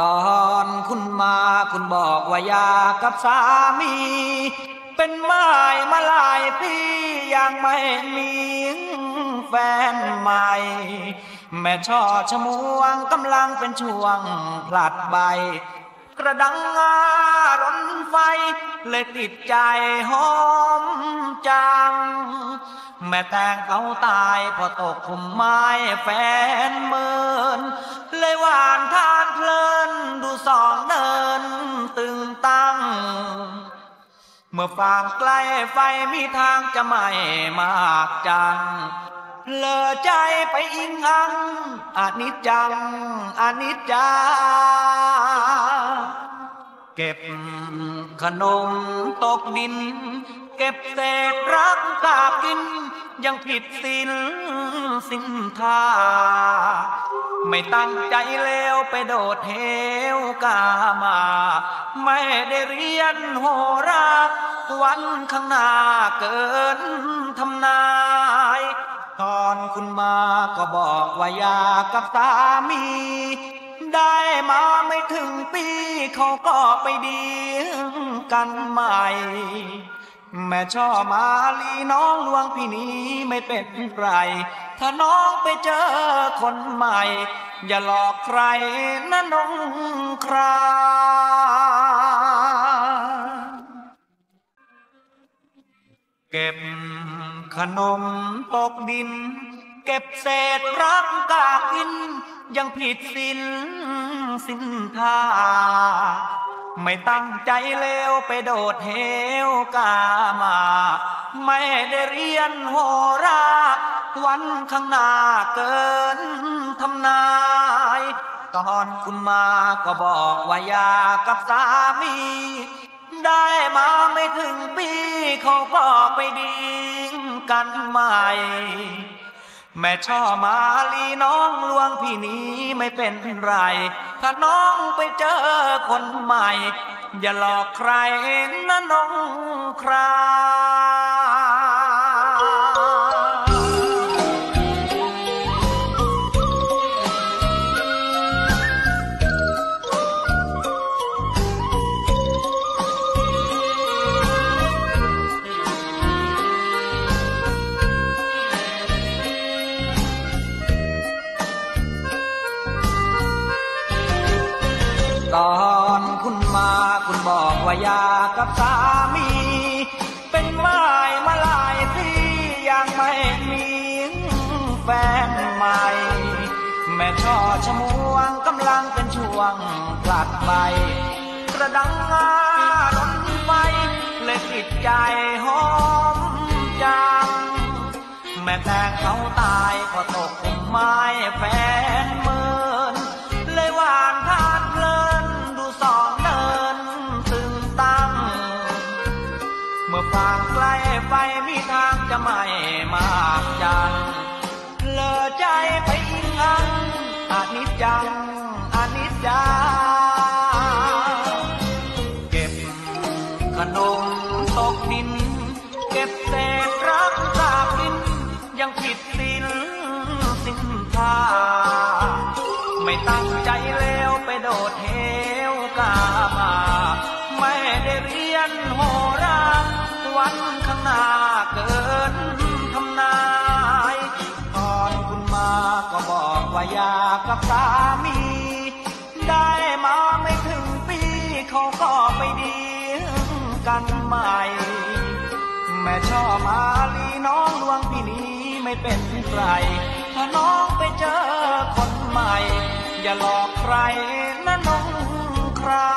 ตอนคุณมาคุณบอกว่าอยากกับสามี เป็นไม้มาหลายปียังไม่มีแฟนใหม่ แม่ช่อชมวงกำลังเป็นช่วงผลัดใบ กระดังงารนไฟ เลยติดใจหอมจัง แม่แตงเขาตายพอตกคุมไม้แฟนเมิน เลยหวานทานเพลินดูสองเดินตึงตั้ง เมื่อฟางใกล้ไฟมีทางจะไม่มากจังเลอใจไปอิงอังอนิจจังอนิจจา เก็บขนมตกดิน เก็บเศษรักกากิน ยังผิดศีลสินทา ไม่ตั้งใจเลวไปโดดเหวกามา ไม่ได้เรียนโหราวันข้างหน้าเกินทำนายตอนคุณมาก็บอกว่าอยากกับสามี ได้มาไม่ถึงปีเขาก็ไปดีกันใหม่ แม่ช่อมาลีน้องลวงพี่นี้ไม่เป็นไร ถ้าน้องไปเจอคนใหม่ อย่าหลอกใครนะน้องคราเก็บขนมตกดิน เก็บเศษรักกากิน ยังผิดศีลสินทา ไม่ตั้งใจเลวไปโดดเหวกามา ไม่ได้เรียนโหราวันข้างหน้าเกินทำนาย ตอนคุณมาก็บอกว่าอยากกับสามี ได้มาไม่ถึงปีเขาก็ไปดีกันใหม่ แม่ช่อมาลีน้องลวงพี่นี้ไม่เป็นไร ถ้าน้องไปเจอคนใหม่ อย่าหลอกใครนะน้องครา ผลัดใบกระดังงารนไฟเลยติดใจหอมจัง แม่แต่งเขาตายพอตกคุมไม้แฟนเมินเลยหวานทานเพลินดูสองเดินตึงตั้ง เมื่อฟางใกล้ไฟมีทางจะไม่มากจังเลอใจไปอิงอังอานิจจังอานิจจา สินทาไม่ตั้งใจเลวไปโดดเหวกามา ไม่ได้เรียนโหราวันข้างหน้าเกินทำนายตอนคุณมาก็บอกว่าอยากกับสามี ได้มาไม่ถึงปีเขาก็ไปดีกันใหม่แม่ช่อมาลีน้องลวงพี่นี้ไม่เป็นไร ถ้าน้องไปเจอคนใหม่ อย่าหลอกใครนะน้องครา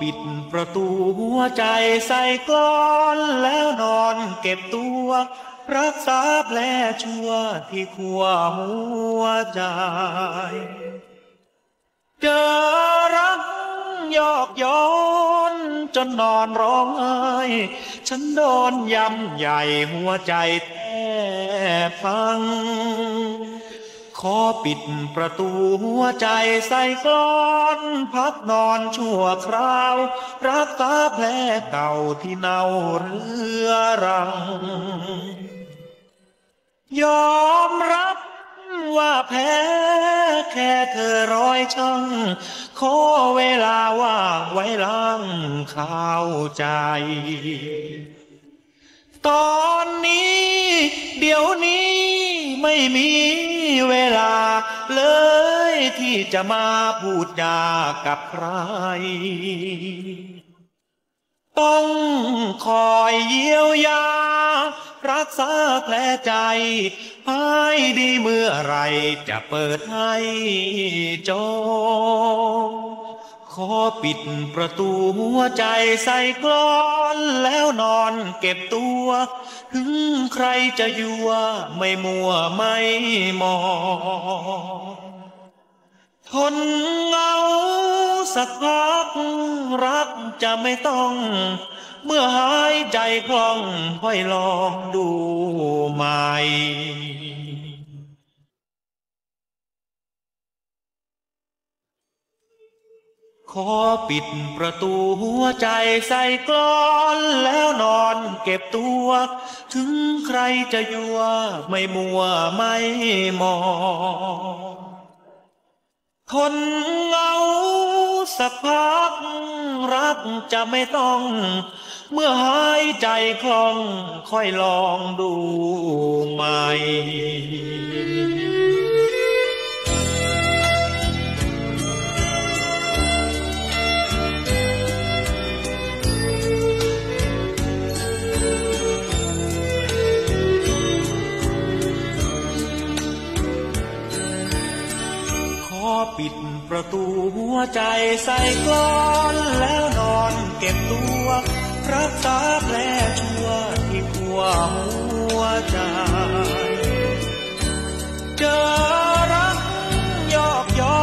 ปิดประตูหัวใจใส่กลอนแล้วนอนเก็บตัว รักษาแผลชั่วที่ขัวหัวใจ เจอรักยอกย้อนจนนอนร้องไห้ฉันโดนยำใหญ่หัวใจแทบพัง ขอปิดประตูหัวใจใส่กลอน พักนอนชั่วคราว รักษาแผลเก่าที่เน่าเรื้อรัง ยอมรับว่าแพ้แค่เธอร้อยช่องขอเวลาว่างไว้ล้างข้าวใจ ตอนนี้ เดี๋ยวนี้ไม่มีเวลา เลยที่จะมาพูดจากับใคร ต้องคอยเยียวยา รักษาแผลใจให้ดีเมื่อไรจะเปิดให้จง ขอปิดประตูหัวใจใส่กลอนแล้วนอนเก็บตัว ถึงใครจะยั่วไม่มัวไม่มองทนเงาสักพักรักจะไม่ต้อง เมื่อหายใจคล่องค่อยลองดูใหม่ ขอปิดประตูหัวใจใส่กลอนแล้วนอนเก็บตัว ถึงใครจะยั่วไม่มัวไม่มองทนเงาสักพักรักจะไม่ต้อง เมื่อหายใจคล่องค่อยลองดูใหม่ ประตูหัวใจใส่กลอนแล้วนอนเก็บตัวรักษาแผลชั่วที่ขัวหัวใจเจอรักยอกย้อ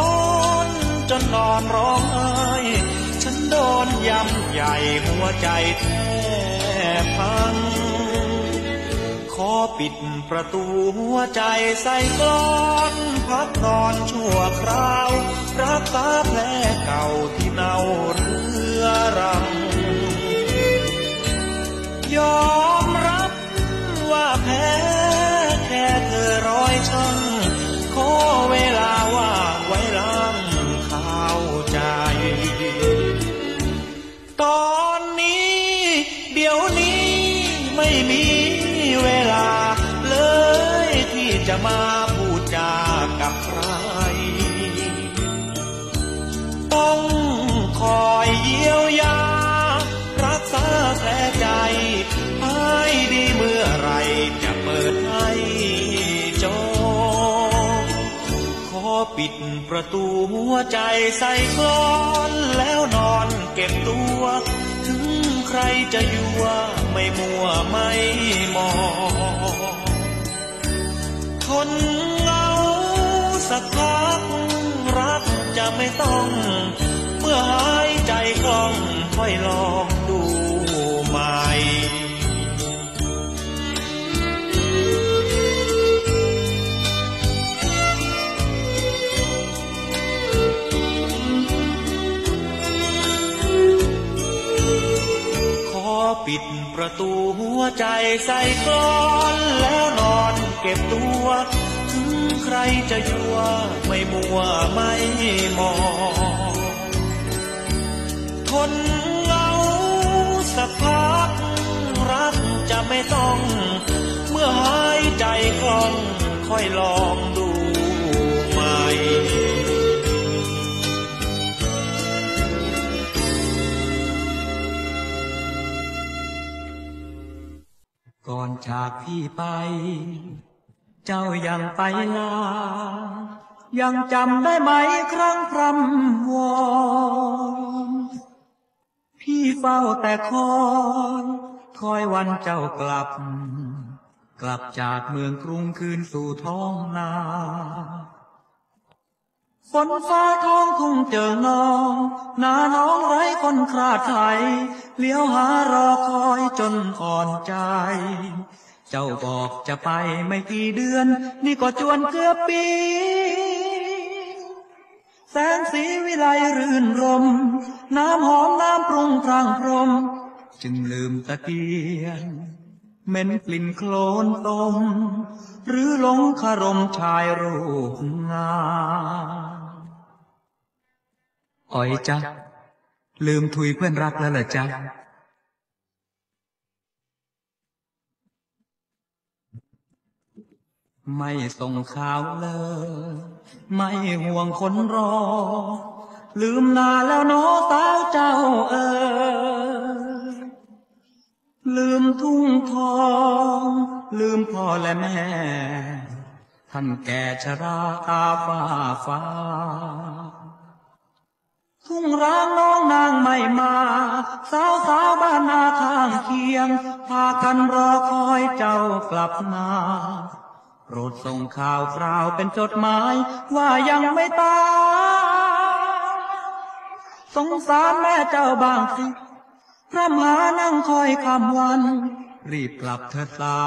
นจนนอนร้องไห้ฉันโดนยำใหญ่หัวใจแทบพัง อปิดประตูหัวใจใส่กลอนพักนอนชั่วคราว รักษาแผลเก่าที่เน่าเรื้อรัง ยอมรับว่าแพ้แค่เธอร้อยช่องขอเวลาว่าง ประตูหัวใจใส่กลอนแล้วนอนเก็บตัว ถึงใครจะอยู่ว่าไม่มัวไม่มองทนเงาสักพักรักจะไม่ต้อง เมื่อหายใจคล่องค่อยลองดูให ปิดประตูหัวใจใส่กลอนแล้วนอนเก็บตัวถึงใครจะยั่วไม่มัวไม่มองทนเงาสักพักรักจะไม่ต้อง เมื่อหายใจคล่องค่อยลองดูใหม่ ก่อนจากพี่ไป เจ้ายังไปลา ยังจำได้ไหมครั้งพรำวอนพี่เฝ้าแต่คอยคอยวันเจ้ากลับ กลับจากเมืองกรุงคืนสู่ท้องนา ฝนฟ้าท้องทุ่งเจอน้องนาน้องไร้คนคราดไทยเลี้ยวหารอคอยจนอ่อนใจ เจ้าบอกจะไปไม่กี่เดือน นี่ก็จวนเกือบปี แสงสีวิไลรื่นรม น้ำหอมน้ำปรุงพรางพรม จึงลืมตะเกียนเหม็นกลิ่นโคลนตมหรือหลงคารมชายรูปงาม อ๋อยจ๊ะ ลืมทุยเพื่อนรักแล้วเหรอจ๊ะ ไม่ส่งข่าวเลย ไม่ห่วงคนรอ ลืมนาแล้วเน้อสาวเจ้าเออ ลืมทุ่งทอง ลืมพ่อและแม่ ท่านแก่ชราตาฟ้าฟ้า ทุ่งร้างน้องนางไม่มา สาวสาวบ้านนาข้างเคียง พากันรอคอยเจ้ากลับมาโปรดส่งข่าวคราวเป็นจดหมาย ว่ายังไม่ตายสงสารแม่เจ้าบางสิพระมหานั่งคอยคำวัน รีบกลับเถิดสา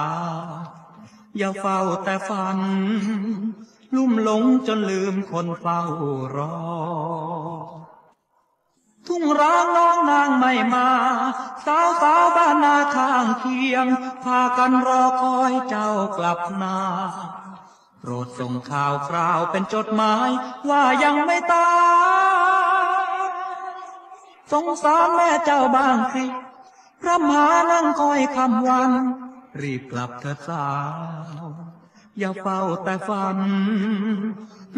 อย่าเฝ้าแต่ฝัน ลุ่มหลงจนลืมคนเฝ้ารอ ทุ่งร้างน้องนางไม่มา สาวสาวบ้านนาข้างเคียง พากันรอคอยเจ้ากลับมาโปรดส่งข่าวคราวเป็นจดหมาย ว่ายังไม่ตายสงสารแม่เจ้าบ้างสิพระมหานั่งคอยคำวัน รีบกลับเถิดสาว อย่าเฝ้าแต่ฝัน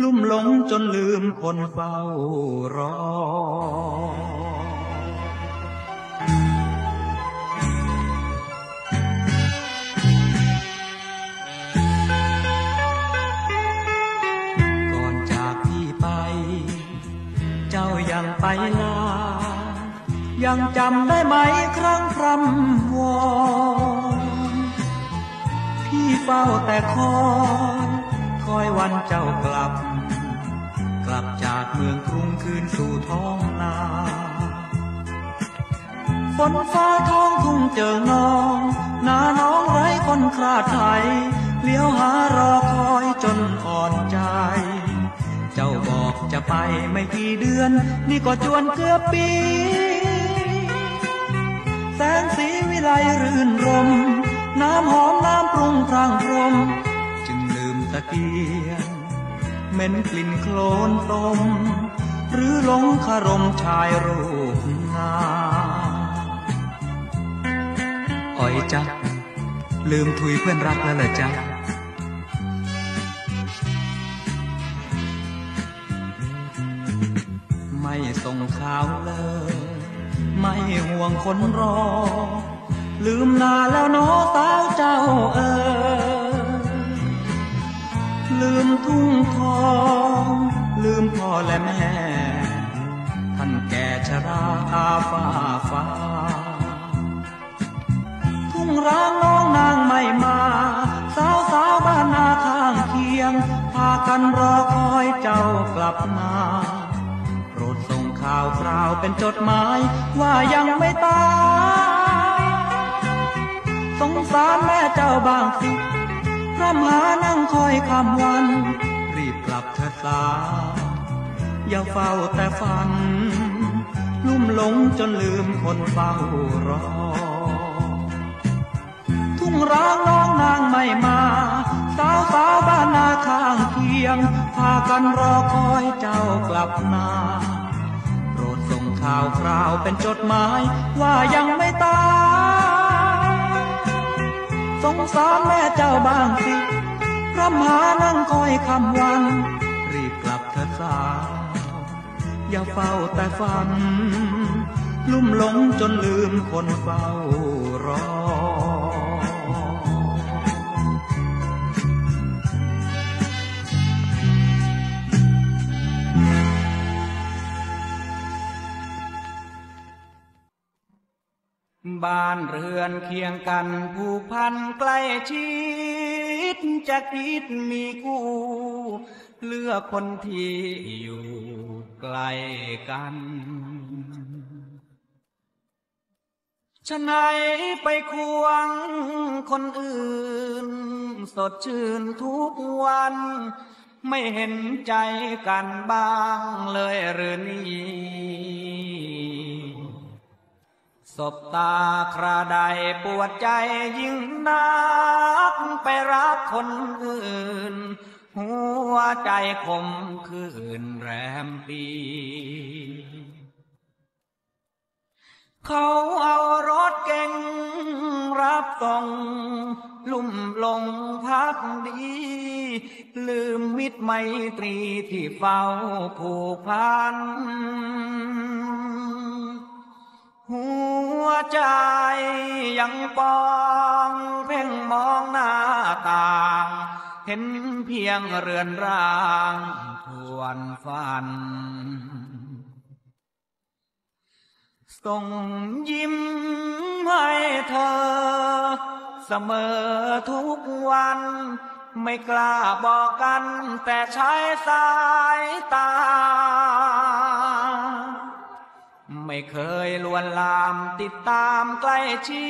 ลุ่มหลงจนลืมคนเฝ้ารอ ก่อนจากพี่ไป เจ้ายังไปลา ยังจำได้ไหมครั้งพรำวอนพี่เฝ้าแต่คอย คอยวันเจ้ากลับ กลับจากเมืองกรุงคืนสู่ท้องนาฝนฟ้าท้องทุ่งเจอน้องนาน้องไร้คนคราดไทยเลี้ยวหารอคอยจนอ่อนใจ เจ้าบอกจะไปไม่กี่เดือน นี่ก็จวนเกือบปี แสงสีวิไลรื่นรม น้ำหอมน้ำปรุงพรางพรมจึงลืม ตะเกียงเหม็นกลิ่นโคลนตม หรือหลงคารมชายรูปงามอ๋อยจ๊ะลืมทุยเพื่อนรักแล้วเหรอจ๊ะไม่ส่งข่าวเลย ไม่ห่วงคนรอ ลืมนาแล้วน้อสาวเจ้าเออ ลืมทุ่งทอง ลืมพ่อและแม่ ท่านแก่ชราตาฟ้าฟ้า ทุ่งร้างน้องนางไม่มา สาวสาวบ้านนาข้างเคียง พากันรอคอยเจ้ากลับมาโปรดส่งข่าวคราวเป็นจดหมาย ว่ายังไม่ตาย สงสารแม่เจ้าบางสิ พระมหานั่งคอยคำวัน รีบกลับเถิดสาวอย่าเฝ้าแต่ฝัน ลุ่มหลงจนลืมคนเฝ้ารอ ทุ่งร้างน้องนางไม่มา สาวสาวบ้านนาข้างเคียง พากันรอคอยเจ้ากลับมาโปรดส่งข่ข่าวคราวเป็นจดหมายว่ายังไม่ตาย สงสารแม่เจ้าบ้างสิพระมหานั่งคอยคำวัน รีบกลับเถิดสาว อย่าเฝ้าแต่ฝัน ลุ่มหลงจนลืมคนเฝ้ารอ บ้านเรือนเคียงกันผูกพันใกล้ชิดจะคิดมีคู่เลือกคนที่อยู่ใกล้กันฉะไหนไปควงคนอื่น สดชื่นทุกวัน ไม่เห็นใจกันบ้างเลยหรือนี่ สบตาคราใดปวดใจยิ่งนักไปรักคนอื่น หัวใจคมคืนแรมปีเขาเอารถเก่งรับส่งลุ่มลงพักดี ลืมมิตรไมตรีที่เฝ้าผูกพัน ยังปองเพ่งมองหน้าต่าง เห็นเพียงเรือนร่างทวนฝันส่งยิ้มให้เธอ เสมอทุกวัน ไม่กล้าบอกกันแต่ใช้สายตา ไม่เคยลวนลามติดตามใกล้ชิ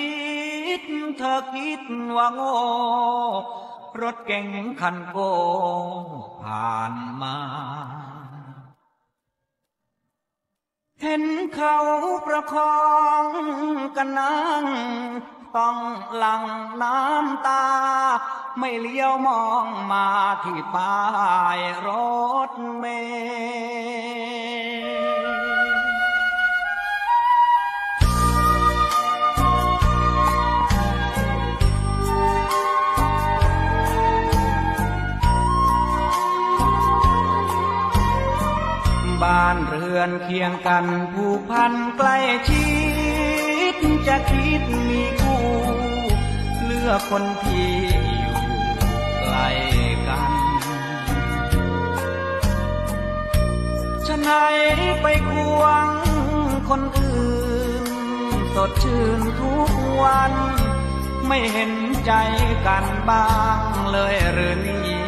ด เธอคิดว่าโง่รถเก่งคันโกผ่านมา เห็นเขาประคองกันนั่ง ต้องหลังน้ำตา ไม่เลี้ยวมองมาที่ป้ายรถเมล์านเรือนเคียงกันผูกพันใกล้ชิดจะคิดมีคู่เลือกคนที่อยู่ใกล้กันฉะไหนไปควงคนอื่น สดชื่นทุกวัน ไม่เห็นใจกันบ้างเลยหรือนี่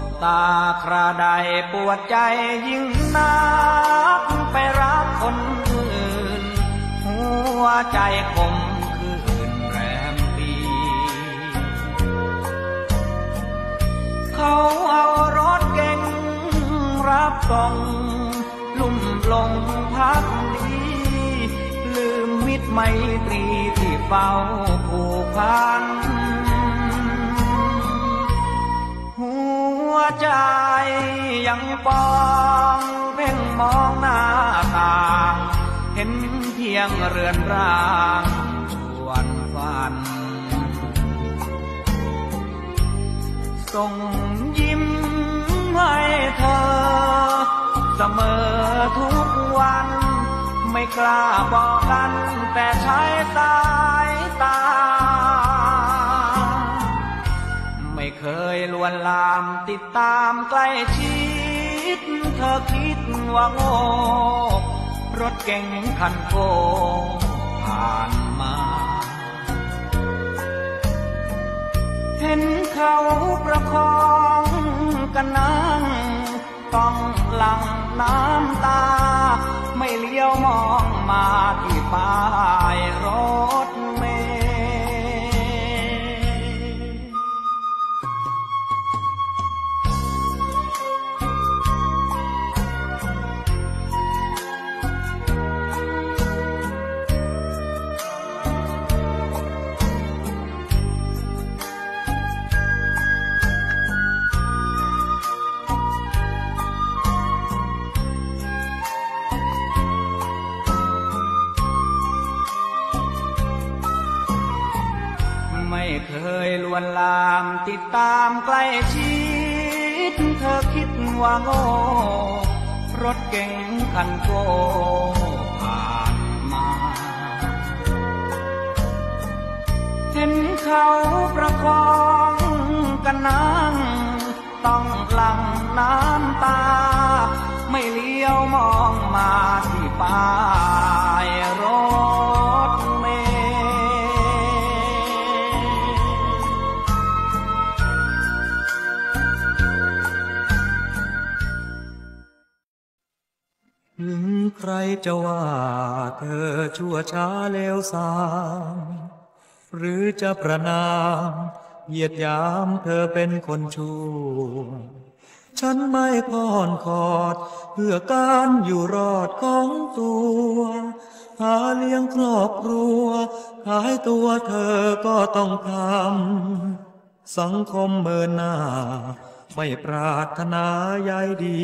บตาคราใดปวดใจยิ่งนักไปรักคนอื่น หัวใจคมคืนแรมปี เขาเอารถเก่งรับส่งลุ่มลงพักดีลืมมิตรไมตรีที่เฝ้าผูกพัน ใจยังปองเพ่งมองหน้าต่าง เห็นเพียงเรือนร่างชวนฝันส่งยิ้มให้เธอ เสมอทุกวัน ไม่กล้าบอกกันแต่ใช้สา ยลวนลามติดตามใกล้ชิด เธอคิดว่าโง่รถเก่งคันโกผ่านมา เห็นเขาประคองกันนั่งต้องหลังน้ำตา ไม่เลี้ยวมองมาที่ป้ายรถ ติดตามใกล้ชิดเธอคิดว่าโง่รถเก๋งคันโกผ่านมา เห็นเขาประคองกันนั่งต้องหลังน้ำตา ไม่เลี้ยวมองมาที่ป้ายรถ จะว่าเธอชั่วช้าเลวสาม หรือจะประนามเหยียดยามเธอเป็นคนชั่ว ฉันไม่พอนคอด เพื่อการอยู่รอดของตัว หาเลี้ยงครอบครัวขายตัวเธอก็ต้องทำ สังคมเมินหน้า ไม่ปรารถนาใยดี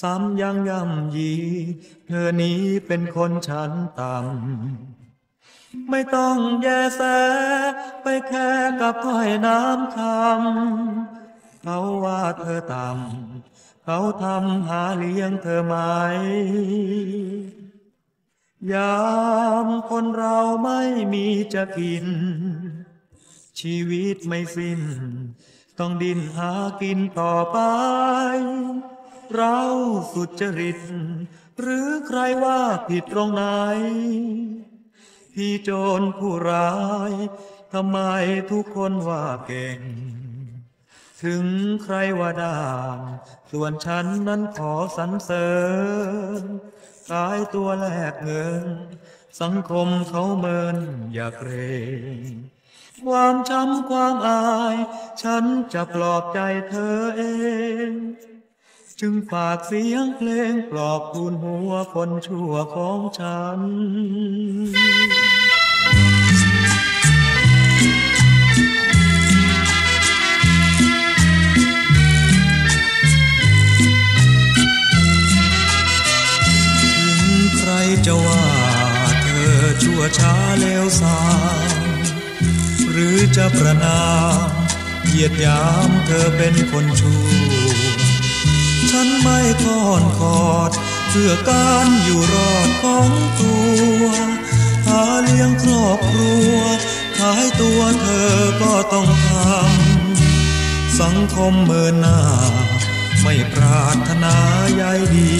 ซ้ำยังย่ำยี เธอนี้เป็นคนชั้นต่ำ ไม่ต้องแยแส ไปแค่กับถ้อยน้ำคำ เขาว่าเธอต่ำ เขาทำหาเลี้ยงเธอไหม ยามคนเราไม่มีจะกิน ชีวิตไม่สิ้น ต้องดิ้นหากินต่อไป เราสุจริต หรือใครว่าผิดตรงไหนที่โจรผู้ร้ายทำไมทุกคนว่าเก่ง ถึงใครว่าด่างส่วนฉันนั้นขอสรรเสริญขายตัวแลกเงิน สังคมเขาเมินอย่าเกรงความช้ำความอาย ฉันจะปลอบใจเธอเอง จึงฝากเสียงเพลงปลอบทูลหัวคนชั่วของฉันใครจะว่าเธอชั่วช้าเลวสามหรือจะประนามเหยียดยามเธอเป็นคนชั่ว ไม่คอนคอด เพื่อการอยู่รอดของตัว หาเลี้ยงครอบครัว ขายตัวเธอก็ต้องทำ สังคมเมินหน้า ไม่ปรารถนาใยดี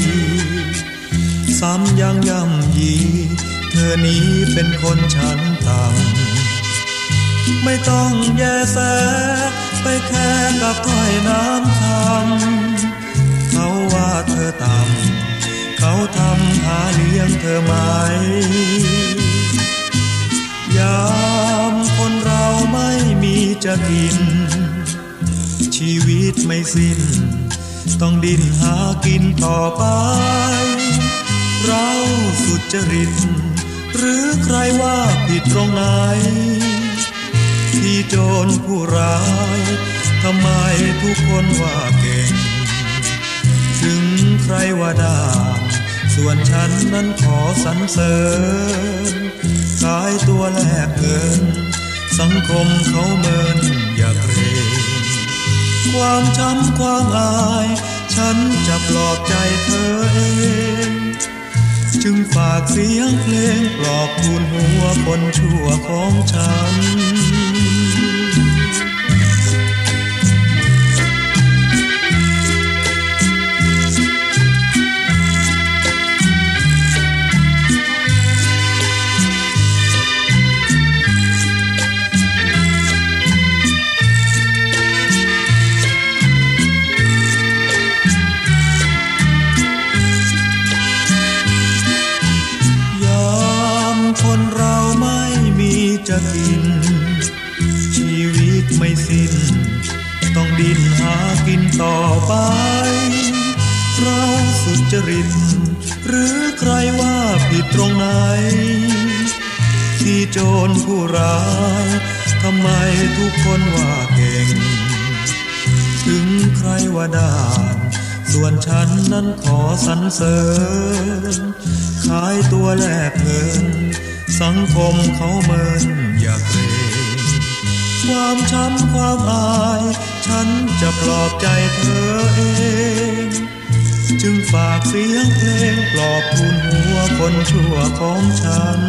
ซ้ำยังย่ำยี เธอนี้เป็นคนชั้นต่ำไม่ต้องแยแสไปแค่กับถ้อยน้ำคำ เธอต่ำเขาทำหาเลี้ยงเธอไหม ยามคนเราไม่มีจะกิน ชีวิตไม่สิ้น ต้องดิ้นหากินต่อไป เราสุจริต หรือใครว่าผิดตรงไหน ที่โจรผู้ร้ายทำไมทุกคนว่าเก่ง ถึงใครว่าด่าส่วนฉันนั้นขอสรรเสริญขายตัวแลกเงิน สังคมเขาเมินอย่าเกรงความช้ำความอาย ฉันจะปลอบใจเธอเอง จึงฝากเสียงเพลงปลอบทูลหัวคนชั่วของฉัน ฉันนั้นขอสรรเสริญ ขายตัวแลกเงิน สังคมเขาเมินอย่าเกรงความช้ำความอาย ฉันจะปลอบใจเธอเอง จึงฝากเสียงเพลงปลอบทุนหัวคนชั่วของฉัน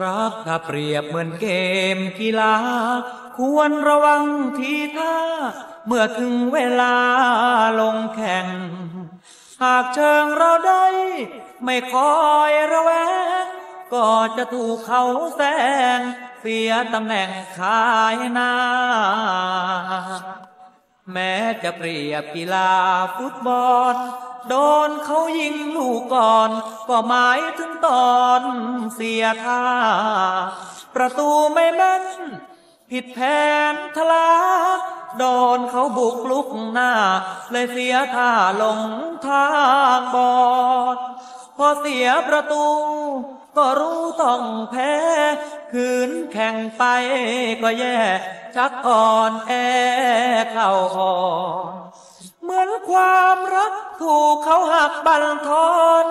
รักถ้าเปรียบเหมือนเกมกีฬา ควรระวังทีท่า เมื่อถึงเวลาลงแข่ง หากเชิงเราได้ ไม่คอยระแวง ก็จะถูกเขาแซงเสียตำแหน่งขายหน้า แม้จะเปรียบกีฬาฟุตบอล โดนเขายิงลูกก่อน ก็หมายถึงตอนเสียท่า ประตูไม่แม่น ผิดแผนทลาโดนเขาบุกลุกหน้า เลยเสียท่าลงทางบอดพอเสียประตู ก็รู้ต้องแพ้ คืนแข่งไปก็แย่ ชักอ่อนแอเข้าอ่อน เหมือนความรักถูกเขาหักบันทอน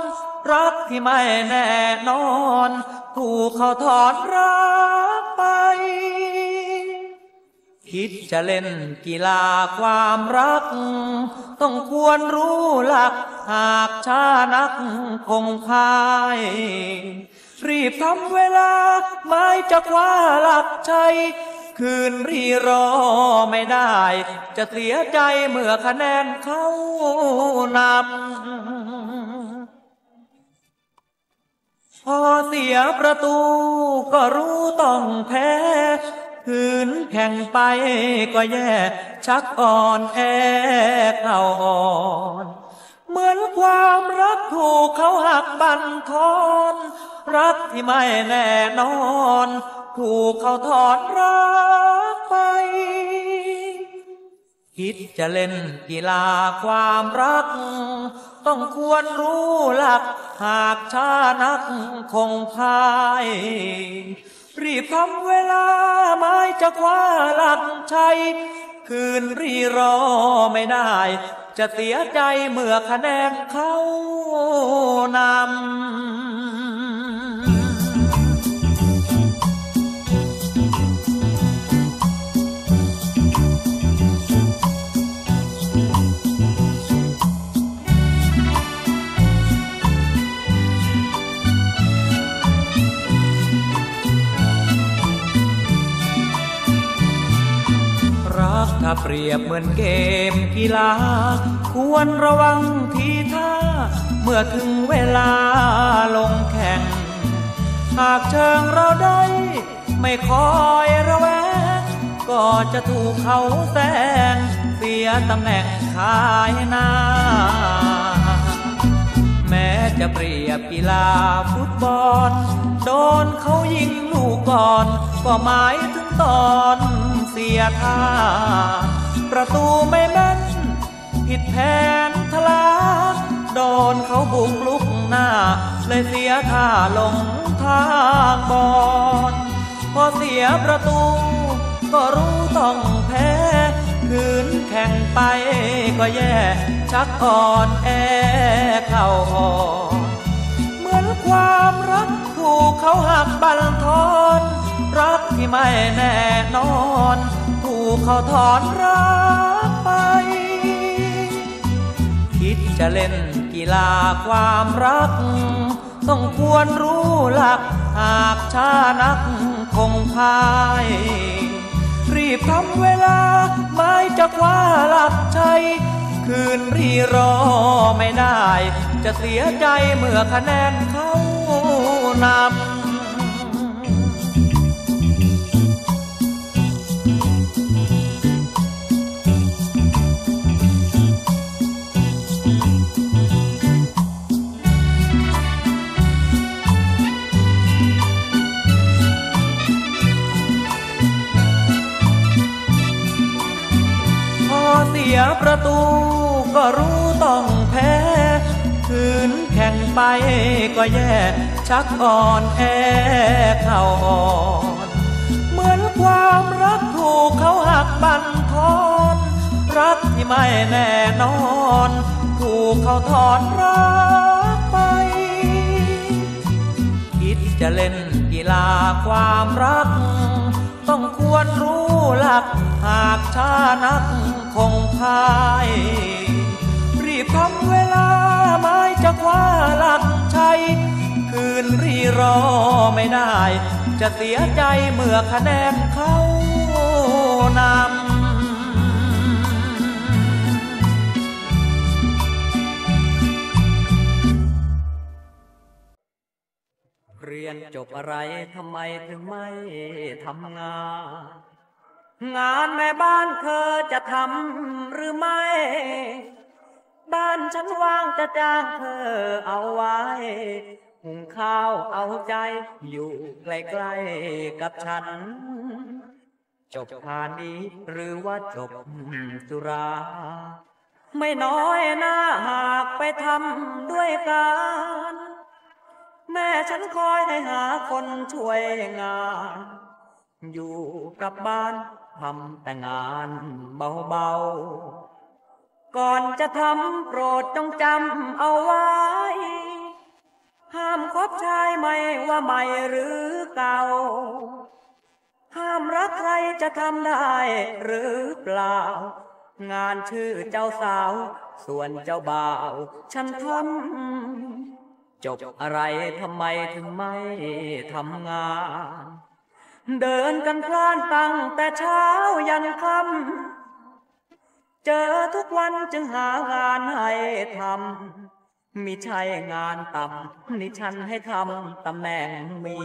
รักที่ไม่แน่นอน ถูกเขาถอนรักไป คิดจะเล่นกีฬาความรัก ต้องควรรู้หลัก หากช้านักคงพาย รีบทำเวลาไม่จะคว้าหลักชัย คืนรีรอไม่ได้ จะเสียใจเมื่อคะแนนเขานำพอเสียประตูก็รู้ต้องแพ้คืนแข่งไปก็แย่ ชักอ่อนแอเข้าอ่อนเหมือนความรักถูกเขาหักบันทอน รักที่ไม่แน่นอน ถูกเขาถอดรักไป คิดจะเล่นกีฬาความรัก ต้องควรรู้หลัก หากช้านักคงพ่าย รีบทำเวลาไม่จะคว้าหลักชัย คืนรีรอไม่ได้ จะเสียใจเมื่อคะแนนเขานำ ถ้าเปรียบเหมือนเกมกีฬา ควรระวังทีท่า เมื่อถึงเวลาลงแข่ง หากเชิงเราได้ ไม่คอยระแวง ก็จะถูกเขาแซงเสียตำแหน่งขายหน้า แม้จะเปรียบกีฬาฟุตบอล โดนเขายิงลูกก่อน ก็หมายถึงตอน เสียท่า ประตูไม่แม่น ผิดแผนทลาโดนเขาบุกลุกหน้า เลยเสียท่าลงทางบอลพอเสียประตู ก็รู้ต้องแพ้ คืนแข่งไปก็แย่ ชักอ่อนแอเข้าอ่อนเหมือนความรักถูกเขาหักบันทอน รักที่ไม่แน่นอน ถูกเขาถอนรักไป คิดจะเล่นกีฬาความรัก ต้องควรรู้หลัก หากช้านักคงพาย รีบทำเวลาไม่จะคว้าหลักชัยคืนรีรอไม่ได้ จะเสียใจเมื่อคะแนนเขานำ สียประตูก็รู้ต้องแพ้คืนแข่งไปก็แย่ ชักอ่อนแอเข้าอ่อนเหมือนความรักถูกเขาหักบันทอนรักที่ไม่แน่นอน ถูกเขาถอนรักไป คิดจะเล่นกีฬาความรัก ต้องควรรู้หลักหากช้านัก คงพ่าย รีบทำเวลาไม้จะคว้าหลักชัย คืนรีรอไม่ได้ จะเสียใจเมื่อคะแนนเขานำเรียนจบอะไรทำไมถึงไม่ทำงาน งานแม่บ้านเธอจะทำหรือไม่ บ้านฉันว่างจะจ้างเธอเอาไว้ หุงข้าวเอาใจอยู่ใกล้ๆกับฉัน จบผ่านนี้หรือว่าจบสุรา ไม่น้อยหน้าหากไปทำด้วยกันแม่ฉันคอยให้หาคนช่วยงาน อยู่กับบ้าน ทำแต่งานเบาๆ ก่อนจะทำโปรดจงจำเอาไว้ ห้ามคบชายไม่ว่าใหม่หรือเก่า ห้ามรักใครจะทำได้หรือเปล่า งานชื่อเจ้าสาว ส่วนเจ้าบ่าว ฉันทำจบอะไรทำไมถึงไม่ทำงาน เดินกันพลานตั้งแต่เช้ายันค่ำเจอทุกวันจึงหางานให้ทำมิใช่งานต่ำนี่ฉันให้ทำตำแหน่งมี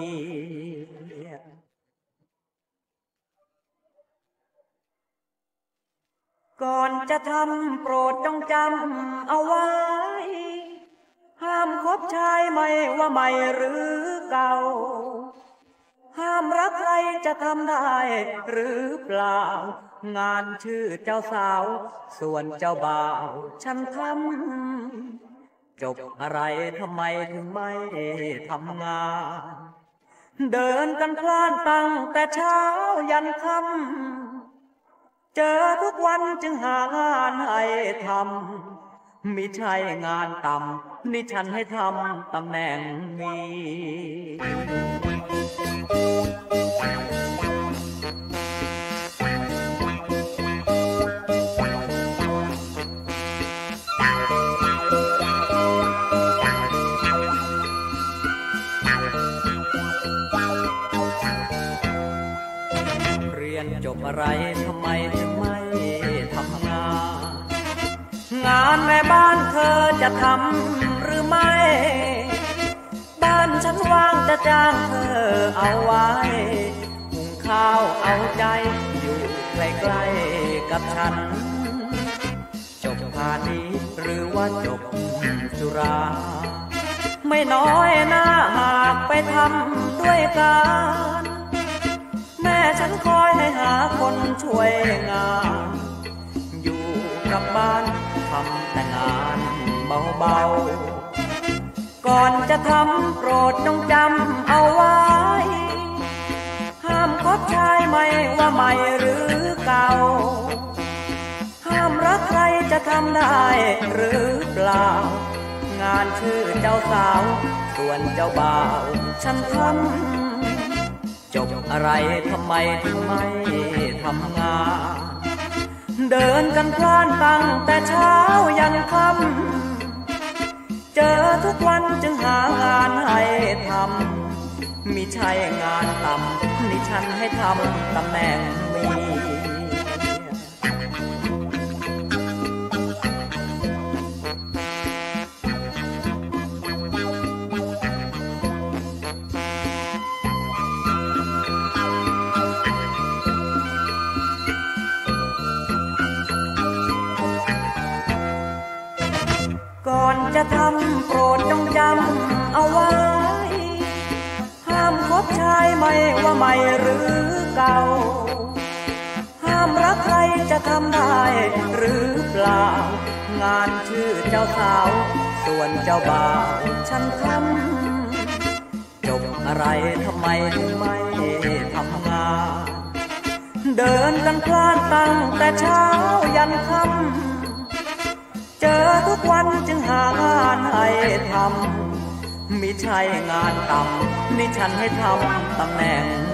ก่อนจะทำโปรดจงจำเอาไว้ ห้ามคบชายไม่ว่าใหม่หรือเก่า ห้ามรักใครจะทำได้หรือเปล่า งานชื่อเจ้าสาว ส่วนเจ้าบ่าว ฉันทำจบอะไรทำไมถึงไม่ทำงาน เดินกันพลานตั้งแต่เช้ายันค่ำเจอทุกวันจึงหางานให้ทำมิใช่งานต่ำนี่ฉันให้ทำตำแหน่งมี อะไรทำไมถึงไม่ทำงาน งานแม่บ้านเธอจะทำ ฉันว่างจะจ้างเธอเอาไว้หุงข้าวเอาใจอยู่ใกล้ๆกับฉัน จบพาณีหรือว่าจบสุรา ไม่น้อยหน้าหากไปทำด้วยกัน แม่ฉันคอยให้หาคนช่วยงาน อยู่กับบ้านทำแต่งานเบาๆ ก่อนจะทำโปรดจงจำเอาไว้ ห้ามคบชายไม่ว่าใหม่หรือเก่า ห้ามรักใครจะทำได้หรือเปล่า งานชื่อเจ้าสาว ส่วนเจ้าบ่าว ฉันทำจบอะไรทำไมถึงไม่ทำงาน เดินกันพลานตั้งแต่เช้ายันค่ำ เจอทุกวันจึงหางานให้ทำมิใช่งานต่ำนี่ฉันให้ทำตำแหน่ง จะทำได้หรือเปล่า งานชื่อเจ้าสาว ส่วนเจ้าบ่าวฉันทำจบอะไรทำไมถึงไม่ทำงาน เดินกันพลานตั้งแต่เช้ายันค่ำเจอทุกวันจึงหางานให้ทำมิใช่งานต่ำนี่ฉันให้ทำตำแหน่ง